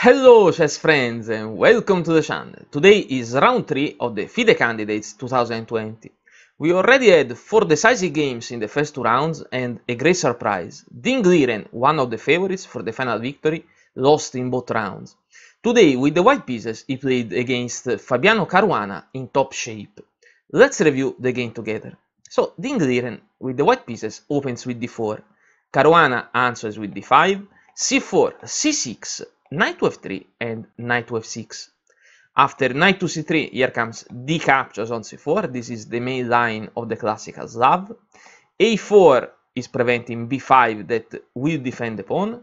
Hello chess friends and welcome to the channel. Today is round 3 of the FIDE Candidates 2020. We already had 4 decisive games in the first two rounds and a great surprise. Ding Liren, one of the favorites for the final victory, lost in both rounds. Today with the white pieces he played against Fabiano Caruana in top shape. Let's review the game together. So Ding Liren with the white pieces opens with d4, Caruana answers with d5, c4, c6, knight to f3 and knight to f6. After knight to c3, here comes d captures on c4. This is the main line of the classical Slav. a4 is preventing b5 that will defend the pawn.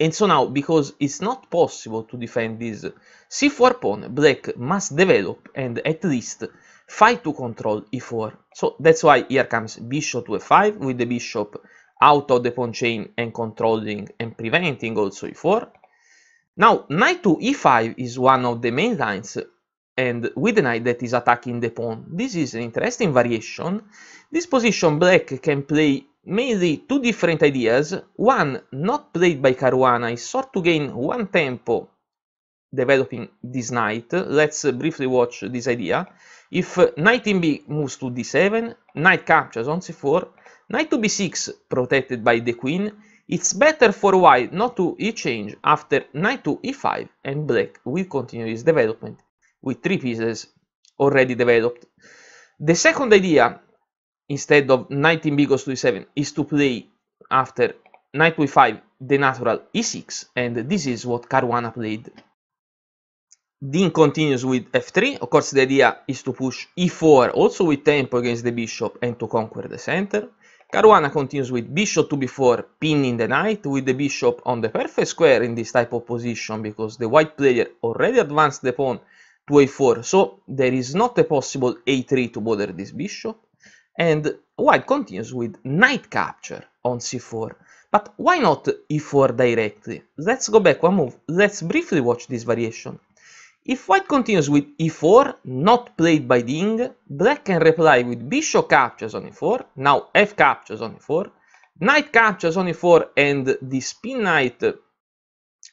And so now, because it's not possible to defend this c4 pawn, black must develop and at least fight to control e4. So that's why here comes bishop to f5 with the bishop out of the pawn chain and controlling and preventing also e4. Now, knight to e5 is one of the main lines and with the knight that is attacking the pawn. This is an interesting variation. This position black can play mainly two different ideas. One, not played by Caruana, is sort to gain one tempo developing this knight. Let's briefly watch this idea. If knight in b moves to d7, knight captures on c4, knight to b6 protected by the queen, it's better for white not to e-change after knight to e5 and black will continue his development with three pieces already developed. The second idea, instead of knight in goes to e7, is to play after knight to e5 the natural e6 and this is what Caruana played. Ding continues with f3, of course the idea is to push e4 also with tempo against the bishop and to conquer the center. Caruana continues with bishop to b4, pinning the knight, with the bishop on the perfect square in this type of position because the white player already advanced the pawn to a4, so there is not a possible a3 to bother this bishop. And white continues with knight capture on c4. But why not e4 directly? Let's go back one move. Let's briefly watch this variation. If white continues with e4, not played by Ding, black can reply with bishop captures on e4, now f captures on e4, knight captures on e4 and the spin knight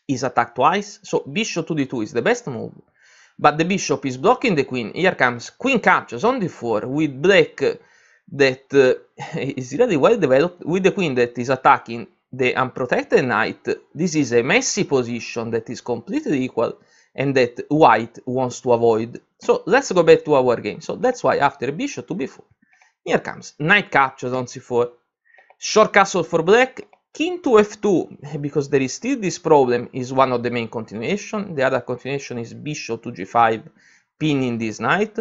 is attacked twice, so bishop to d2 is the best move. But the bishop is blocking the queen, here comes queen captures on d4 with black that uh, is really well developed, with the queen that is attacking the unprotected knight. This is a messy position that is completely equal and that white wants to avoid. So let's go back to our game. So that's why after bishop to b4, here comes knight captures on c4, short castle for black, king to f2, because there is still this problem, is one of the main continuation. The other continuation is bishop to g5, pinning this knight.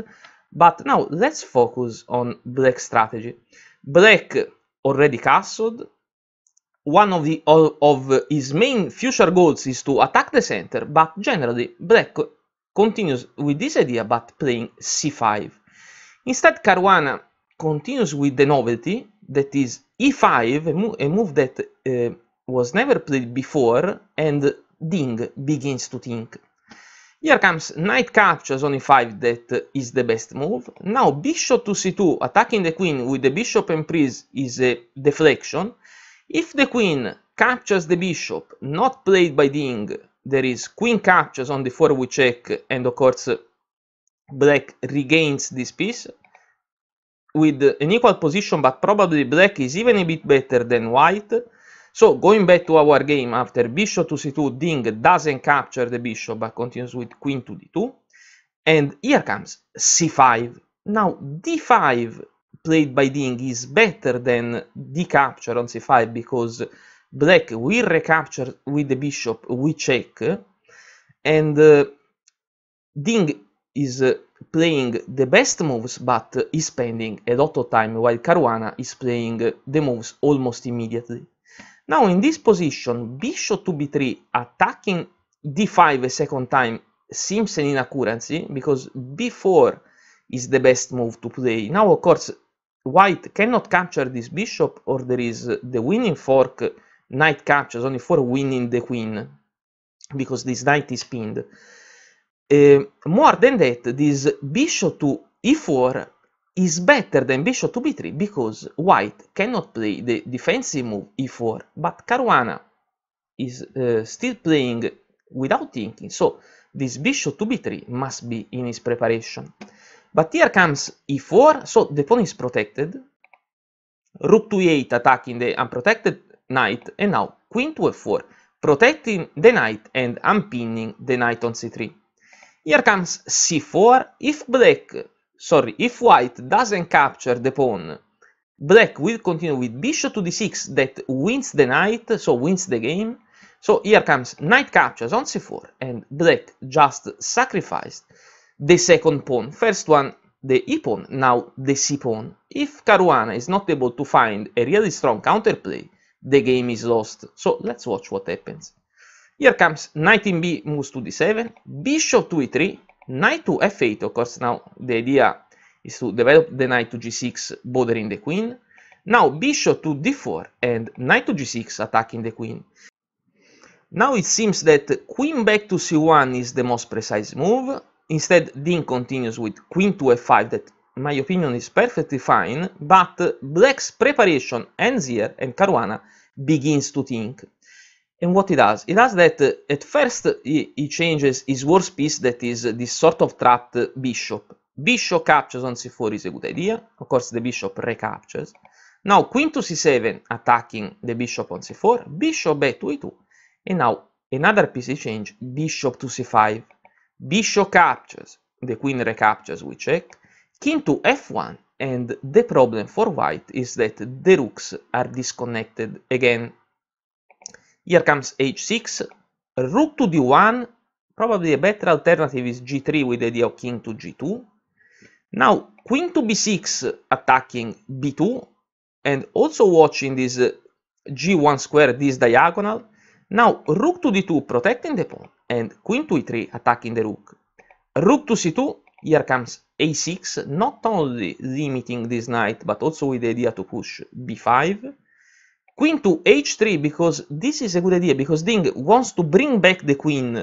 But now let's focus on black strategy. Black already castled, one of, the, of, his main future goals is to attack the center, but generally black continues with this idea but playing c5. Instead, Caruana continues with the novelty that is e5, a, move, a move that uh, was never played before, and Ding begins to think. Here comes knight captures on e5 that is the best move. Now bishop to c2 attacking the queen with the bishop emprise is a deflection. If the queen captures the bishop, not played by Ding, there is queen captures on the 4 we check, and of course black regains this piece with an equal position, but probably black is even a bit better than white. So going back to our game, after bishop to c2, Ding doesn't capture the bishop, but continues with queen to d2. And here comes c5. Now d5 played by Ding is better than d capture on c5 because black will recapture with the bishop we check and uh, Ding is uh, playing the best moves but is spending a lot of time while Caruana is playing the moves almost immediately. Now in this position bishop to b3 attacking d5 a second time seems an inaccuracy because b4 is the best move to play. Now of course white cannot capture this bishop or there is the winning fork knight captures only for winning the queen because this knight is pinned. Uh, more than that, this bishop to e4 is better than bishop to b3 because white cannot play the defensive move e4, but Caruana is uh, still playing without thinking. So this bishop to b3 must be in his preparation. But here comes e4, so the pawn is protected. Rook to e8 attacking the unprotected knight, and now queen to f4, protecting the knight and unpinning the knight on c3. Here comes c4. If black, sorry, if white doesn't capture the pawn, black will continue with bishop to d6 that wins the knight, so wins the game. So here comes knight captures on c4 and black just sacrificed the second pawn. First one the e pawn, now the c pawn. If Caruana is not able to find a really strong counterplay, the game is lost. So let's watch what happens. Here comes knight in b moves to d7, bishop to e3, knight to f8, of course now the idea is to develop the knight to g6 bothering the queen. Now bishop to d4 and knight to g6 attacking the queen. Now it seems that queen back to c1 is the most precise move. Instead, Ding continues with queen to f5 that, in my opinion, is perfectly fine, but black's preparation ends here and Caruana begins to think. And what he does? He does that uh, at first uh, he, he, changes his worst piece that is uh, this sort of trapped uh, bishop. Bishop captures on c4 is a good idea. Of course, the bishop recaptures. Now queen to c7 attacking the bishop on c4, bishop back to e2, and now another piece change, bishop to c5. Bishop captures, the queen recaptures, we check. King to f1, and the problem for white is that the rooks are disconnected again. Here comes h6, rook to d1, probably a better alternative is g3 with the idea of king to g2. Now queen to b6 attacking b2, and also watching this uh, g1 square, this diagonal. Now rook to d2 protecting the pawn, and queen to e3 attacking the rook. Rook to c2, here comes a6, not only limiting this knight, but also with the idea to push b5. Queen to h3, because this is a good idea, because Ding wants to bring back the queen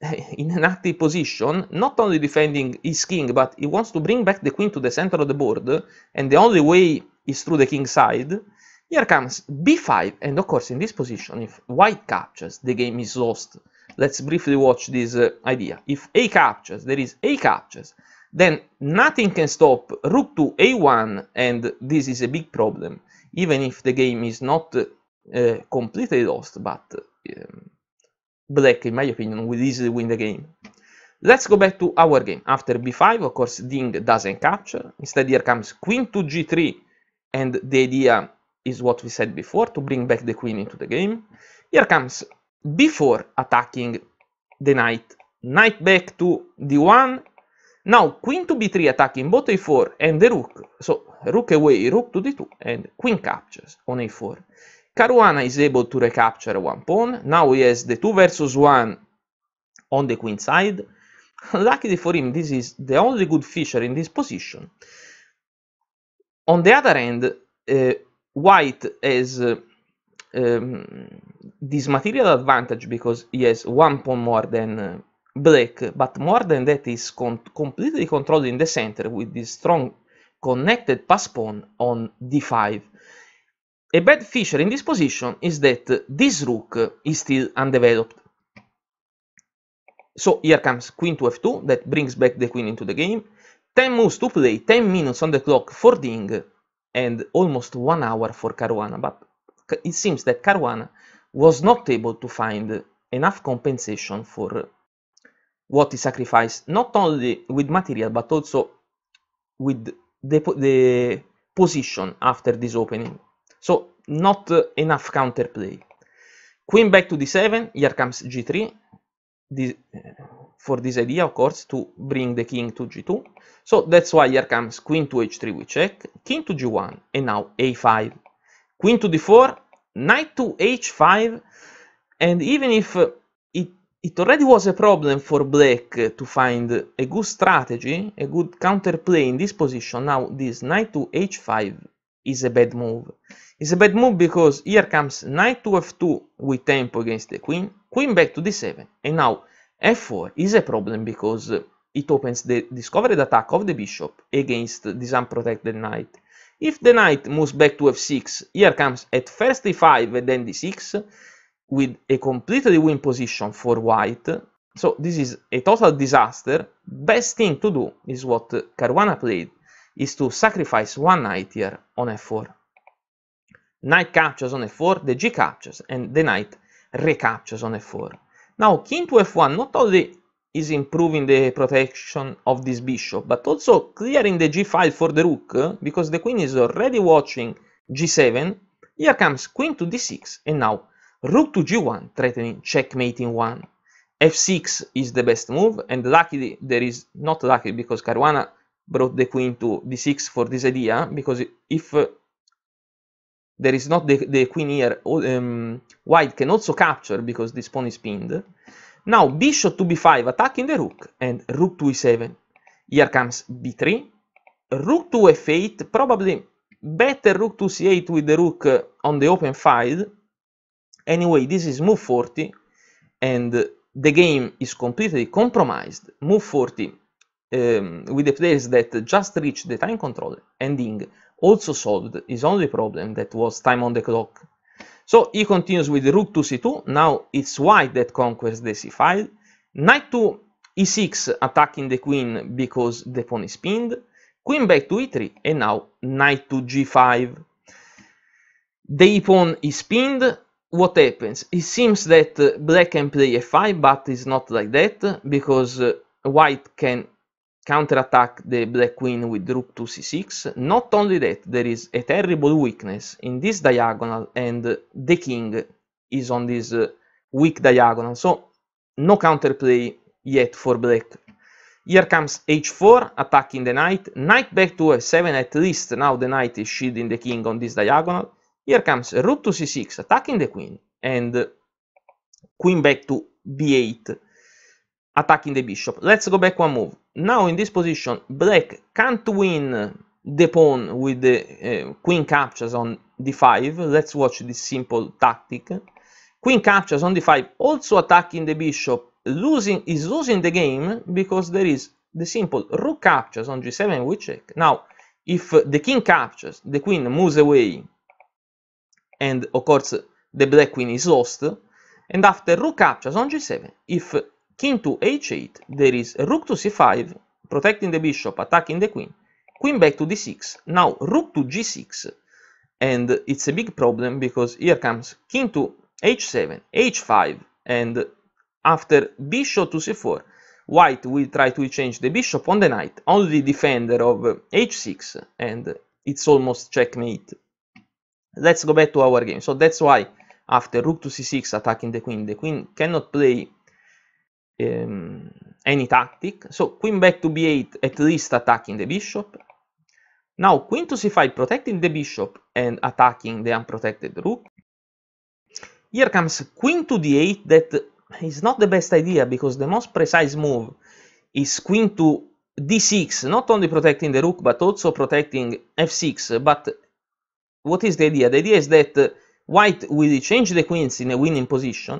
in an active position, not only defending his king, but he wants to bring back the queen to the center of the board, and the only way is through the king side. Here comes b5, and of course in this position, if white captures, the game is lost. Let's briefly watch this uh, idea. If a captures, there is a captures, then nothing can stop rook to a1, and this is a big problem, even if the game is not uh, completely lost, but um, black, in my opinion, will easily win the game. Let's go back to our game. After b5, of course, Ding doesn't capture. Instead, here comes queen to g3, and the idea is what we said before, to bring back the queen into the game. Here comes b4 attacking the knight. Knight back to d1. Now queen to b3 attacking both a4 and the rook. So rook away, rook to d2, and queen captures on a4. Caruana is able to recapture one pawn. Now he has the 2 versus 1 on the queen side. Luckily for him, this is the only good feature in this position. On the other hand, uh, white has uh, um, this material advantage because he has one pawn more than uh, black, but more than that is con completely controlled in the center with this strong connected pass pawn on d5. A bad feature in this position is that this rook is still undeveloped. So here comes queen to f2, that brings back the queen into the game. 10 moves to play, 10 minutes on the clock for Ding, and almost 1 hour for Caruana. But it seems that Caruana was not able to find enough compensation for what he sacrificed, not only with material, but also with the, the position after this opening. So not uh, enough counterplay. Queen back to d7, here comes g3, this, for this idea, of course, to bring the king to g2. So that's why here comes queen to h3, we check, king to g1, and now a5. Queen to d4, knight to h5, and even if uh, it, it already was a problem for black to find a good strategy, a good counterplay in this position, now this knight to h5 is a bad move. It's a bad move because here comes knight to f2 with tempo against the queen, queen back to d7, and now f4 is a problem because it opens the discovered attack of the bishop against this unprotected knight. If the knight moves back to f6, here comes at first e5 and then d6, with a completely win position for white. So this is a total disaster. Best thing to do is what Caruana played, is to sacrifice one knight here on f4. Knight captures on f4, the g captures, and the knight recaptures on f4. Now king to f1 not only is improving the protection of this bishop, but also clearing the g file for the rook, because the queen is already watching g7. Here comes queen to d6, and now rook to g1, threatening checkmate in 1. f6 is the best move, and luckily there is, not lucky because Caruana brought the queen to d6 for this idea, because if there is not the, the queen here, um, white can also capture because this pawn is pinned. Now bishop to b5 attacking the rook and rook to e7. Here comes b3. Rook to f8, probably better rook to c8 with the rook on the open file. Anyway, this is move 40 and the game is completely compromised. Move 40 um, with the players that just reached the time control ending also solved his only problem that was time on the clock. So he continues with rook to c2, now it's white that conquers the c file, knight to e6 attacking the queen because the pawn is pinned, queen back to e3 and now knight to g5. The e pawn is pinned, what happens? It seems that uh, black can play f5 but it's not like that because uh, white can counterattack the black queen with rook to c6. Not only that, there is a terrible weakness in this diagonal and the king is on this uh, weak diagonal. So no counterplay yet for black. Here comes h4, attacking the knight. Knight back to f7, at least now the knight is shielding the king on this diagonal. Here comes rook to c6, attacking the queen. And queen back to b8, attacking the bishop. Let's go back one move. Now in this position, black can't win the pawn with the uh, queen captures on d5. Let's watch this simple tactic. Queen captures on d5, also attacking the bishop, losing is losing the game because there is the simple rook captures on g7 with check. Now, if the king captures, the queen moves away, and of course the black queen is lost. And after rook captures on g7, if king to h8, there is rook to c5, protecting the bishop, attacking the queen, queen back to d6, now rook to g6, and it's a big problem because here comes king to h7, h5, and after bishop to c4, white will try to change the bishop on the knight, only defender of h6, and it's almost checkmate. Let's go back to our game. So that's why after rook to c6 attacking the queen, the queen cannot play um, any tactic. So queen back to b8 at least attacking the bishop. Now queen to c5 protecting the bishop and attacking the unprotected rook. Here comes queen to d8 that is not the best idea because the most precise move is queen to d6, not only protecting the rook but also protecting f6. But what is the idea? The idea is that white will change the queens in a winning position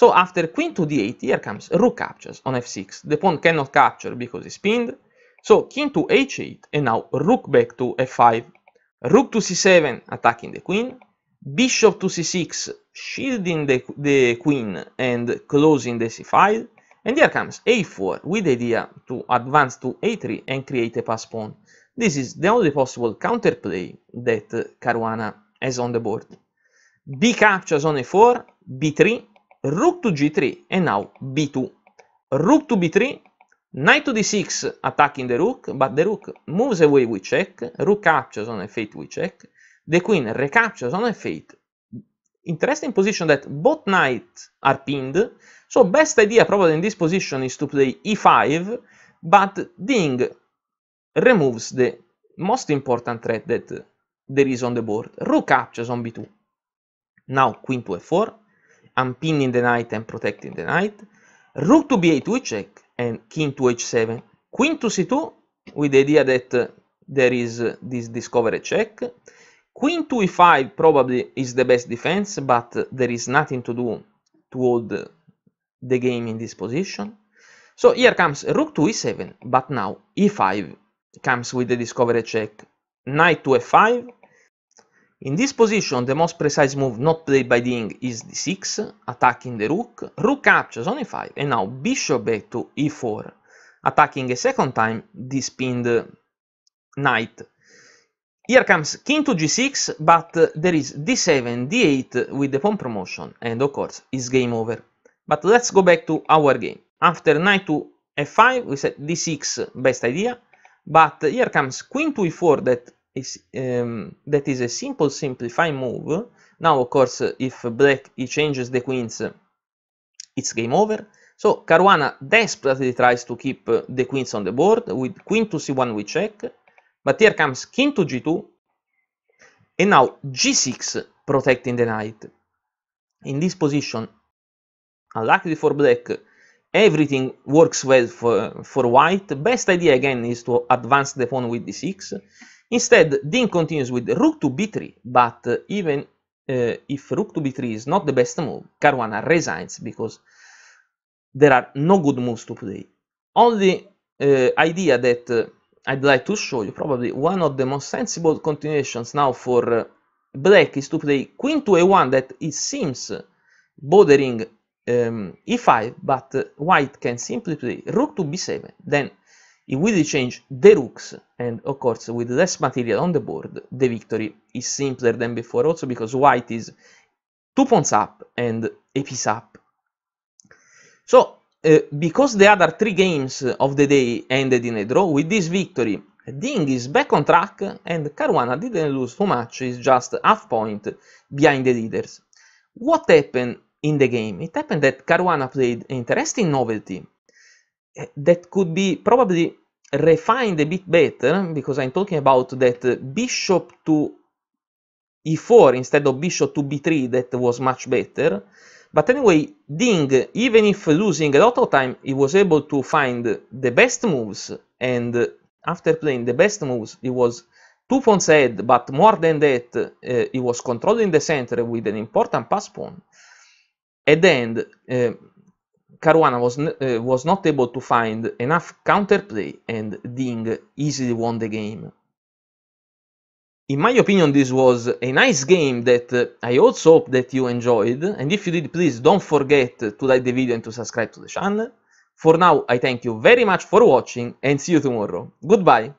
so after queen to d8, here comes rook captures on f6. The pawn cannot capture because it's pinned. So king to h8, and now rook back to f5. Rook to c7, attacking the queen. Bishop to c6, shielding the, the queen and closing the c file. And here comes a4 with the idea to advance to a3 and create a pass pawn. This is the only possible counterplay that Caruana has on the board. B captures on a4, b3, rook to g3 and now b2 rook to b3 knight to d6 attacking the rook but the rook moves away with check rook captures on f8 with check the queen recaptures on f8 interesting position that both knights are pinned so best idea probably in this position is to play e5 but ding removes the most important threat that there is on the board rook captures on b2 now queen to f4 I'm pinning the knight and protecting the knight. Rook to b8 with check and king to h7. Queen to c2 with the idea that uh, there is uh, this discovery check. Queen to e5 probably is the best defense, but uh, there is nothing to do to hold the game in this position. So here comes rook to e7, but now e5 comes with the discovery check. Knight to f5, In this position, the most precise move not played by Ding is d6, attacking the rook. Rook captures on e5, and now bishop back to e4, attacking a second time this pinned knight. Here comes king to g6, but there is d7, d8 with the pawn promotion, and of course, it's game over. But let's go back to our game. After knight to f5, we said d6, best idea, but here comes queen to e4 that um, that is a simple simplifying move. Now, of course, if black he changes the queens, it's game over. So Caruana desperately tries to keep the queens on the board with queen to c1 we check. But here comes king to g2 and now g6 protecting the knight. In this position, unluckily for black, everything works well for, for white. Best idea again is to advance the pawn with d6. Instead, Ding continues with rook to b3, but uh, even uh, if rook to b3 is not the best move, Caruana resigns because there are no good moves to play. Only uh, idea that uh, I'd like to show you, probably one of the most sensible continuations now for uh, black is to play queen to a1 that it seems bothering um, e5, but uh, white can simply play rook to b7, then it we change the rooks, and of course with less material on the board, the victory is simpler than before, also because white is two pawns up and a piece up. So, uh, because the other three games of the day ended in a draw, with this victory, Ding is back on track and Caruana didn't lose too much, is just half point behind the leaders. What happened in the game? It happened that Caruana played an interesting novelty uh, that could be probably refined a bit better because I'm talking about that bishop to e4 instead of bishop to b3 that was much better. But anyway, Ding, even if losing a lot of time, he was able to find the best moves and after playing the best moves, he was two pawns ahead, but more than that, uh, he was controlling the center with an important pass pawn. At the end, uh, Caruana was, uh, was not able to find enough counterplay and Ding easily won the game. In my opinion, this was a nice game that uh, I also hope that you enjoyed, and if you did, please don't forget to like the video and to subscribe to the channel. For now, I thank you very much for watching and see you tomorrow. Goodbye!